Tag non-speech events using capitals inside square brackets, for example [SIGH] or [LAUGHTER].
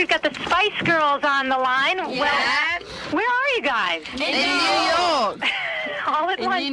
we've got the Spice Girls on the line. Well, where are you guys? In New York. [LAUGHS] All at once.